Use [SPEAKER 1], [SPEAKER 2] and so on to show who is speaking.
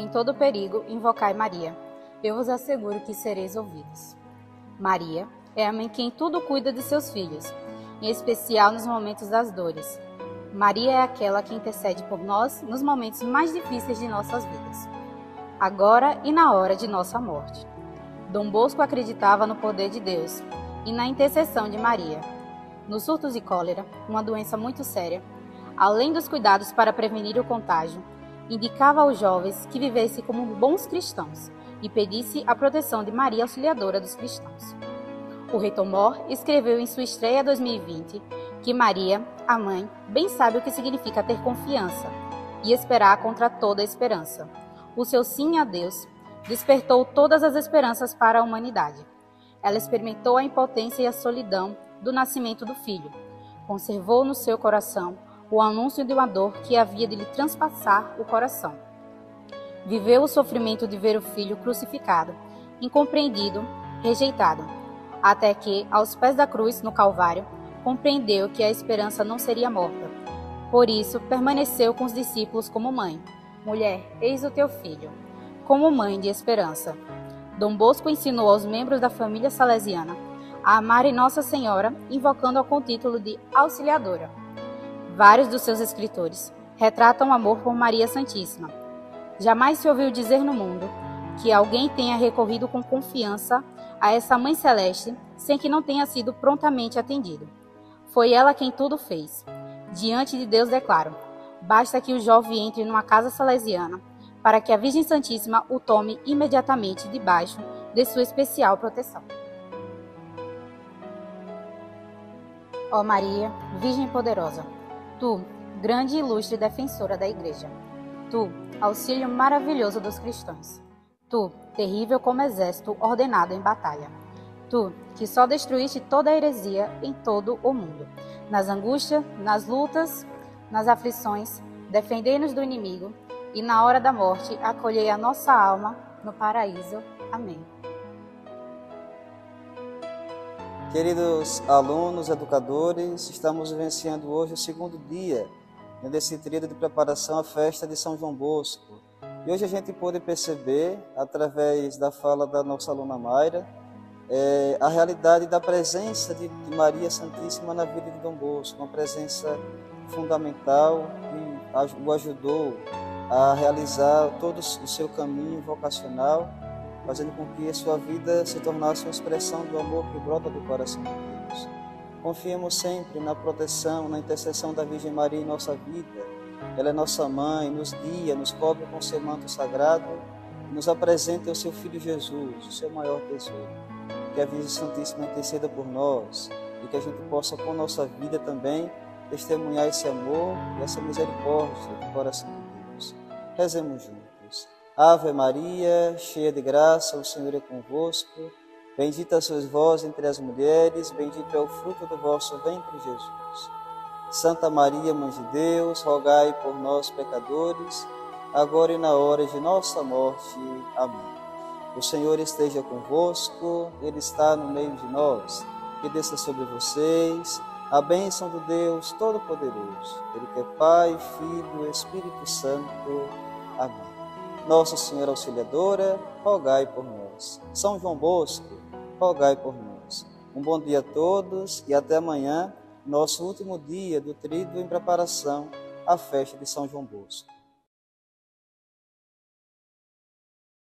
[SPEAKER 1] Em todo perigo, invocai Maria. Eu vos asseguro que sereis ouvidos. Maria é a mãe quem tudo cuida de seus filhos, em especial nos momentos das dores. Maria é aquela que intercede por nós nos momentos mais difíceis de nossas vidas, agora e na hora de nossa morte. Dom Bosco acreditava no poder de Deus e na intercessão de Maria. Nos surtos de cólera, uma doença muito séria, além dos cuidados para prevenir o contágio, indicava aos jovens que vivessem como bons cristãos e pedisse a proteção de Maria Auxiliadora dos cristãos. O reitor Mor escreveu em sua estreia 2020 que Maria, a mãe, bem sabe o que significa ter confiança e esperar contra toda esperança. O seu sim a Deus despertou todas as esperanças para a humanidade. Ela experimentou a impotência e a solidão do nascimento do filho. Conservou no seu coração o anúncio de uma dor que havia de lhe transpassar o coração. Viveu o sofrimento de ver o filho crucificado, incompreendido, rejeitado, até que, aos pés da cruz, no Calvário, compreendeu que a esperança não seria morta. Por isso, permaneceu com os discípulos como mãe. Mulher, eis o teu filho. Como mãe de esperança. Dom Bosco ensinou aos membros da família salesiana a amarem Nossa Senhora, invocando-a com o título de Auxiliadora. Vários dos seus escritores retratam o amor por Maria Santíssima. Jamais se ouviu dizer no mundo que alguém tenha recorrido com confiança a essa Mãe Celeste sem que não tenha sido prontamente atendido. Foi ela quem tudo fez. Diante de Deus declaro: basta que o jovem entre numa casa salesiana para que a Virgem Santíssima o tome imediatamente debaixo de sua especial proteção. Ó Maria, Virgem poderosa, Tu, grande e ilustre defensora da Igreja. Tu, auxílio maravilhoso dos cristãos. Tu, terrível como exército ordenado em batalha. Tu, que só destruíste toda a heresia em todo o mundo. Nas angústias, nas lutas, nas aflições, defendei-nos do inimigo e na hora da morte acolhei a nossa alma no paraíso. Amém.
[SPEAKER 2] Queridos alunos, educadores, estamos vivenciando hoje o segundo dia desse trilho de preparação à festa de São João Bosco. E hoje a gente pôde perceber, através da fala da nossa aluna Mayra, é, a realidade da presença de, de, Maria Santíssima na vida de Dom Bosco, uma presença fundamental que o ajudou a realizar todo o seu caminho vocacional fazendo com que a sua vida se tornasse uma expressão do amor que brota do coração de Deus. Confiemos sempre na proteção, na intercessão da Virgem Maria em nossa vida. Ela é nossa mãe, nos guia, nos cobre com seu manto sagrado, nos apresenta o seu Filho Jesus, o seu maior tesouro. Que a Virgem Santíssima interceda por nós e que a gente possa, com nossa vida também, testemunhar esse amor e essa misericórdia do coração de Deus. Rezemos juntos. Ave Maria, cheia de graça, o Senhor é convosco. Bendita sois vós entre as mulheres, bendito é o fruto do vosso ventre, Jesus. Santa Maria, Mãe de Deus, rogai por nós, pecadores, agora e na hora de nossa morte. Amém. O Senhor esteja convosco, Ele está no meio de nós. Que desça sobre vocês a bênção do Deus Todo-Poderoso, Ele que é Pai, Filho e Espírito Santo. Amém. Nossa Senhora Auxiliadora, rogai por nós. São João Bosco, rogai por nós. Um bom dia a todos e até amanhã, nosso último dia do tríduo em preparação à festa de São João Bosco.